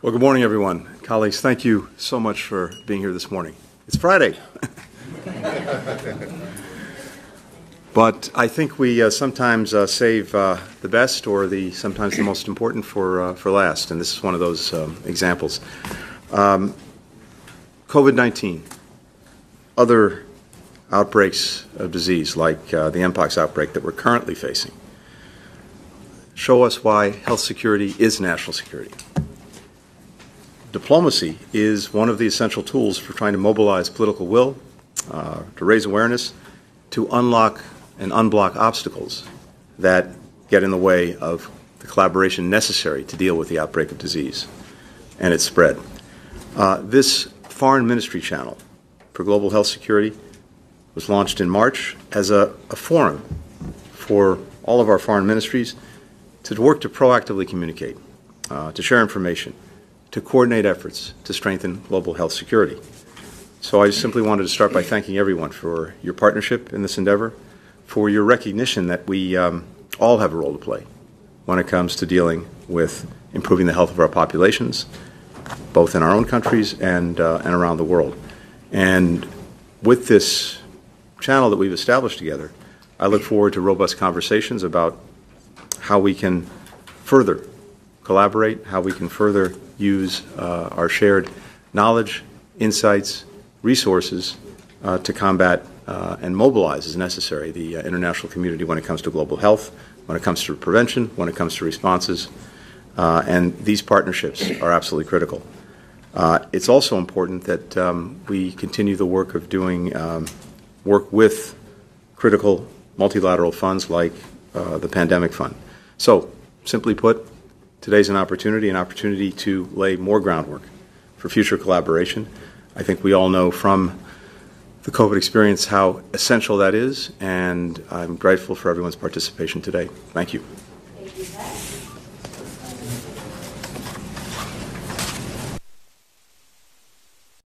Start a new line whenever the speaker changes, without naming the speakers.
Well, good morning, everyone. Colleagues, thank you so much for being here this morning. It's Friday. but I think we uh, sometimes uh, save uh, the best or the sometimes the most important for, uh, for last, and this is one of those um, examples. Um, COVID 19, other outbreaks of disease like uh, the Mpox outbreak that we're currently facing show us why health security is national security diplomacy is one of the essential tools for trying to mobilize political will, uh, to raise awareness, to unlock and unblock obstacles that get in the way of the collaboration necessary to deal with the outbreak of disease and its spread. Uh, this foreign ministry channel for global health security was launched in March as a, a forum for all of our foreign ministries to work to proactively communicate, uh, to share information, to coordinate efforts to strengthen global health security. So I simply wanted to start by thanking everyone for your partnership in this endeavor, for your recognition that we um, all have a role to play when it comes to dealing with improving the health of our populations, both in our own countries and, uh, and around the world. And with this channel that we've established together, I look forward to robust conversations about how we can further collaborate, how we can further use uh, our shared knowledge, insights, resources uh, to combat uh, and mobilize as necessary the uh, international community when it comes to global health, when it comes to prevention, when it comes to responses. Uh, and these partnerships are absolutely critical. It's also important that um, we continue the work of doing um, work with critical multilateral funds like the Pandemic Fund. So, simply put, Today's an opportunity, an opportunity to lay more groundwork for future collaboration. I think we all know from the COVID experience how essential that is, and I'm grateful for everyone's participation today. Thank you.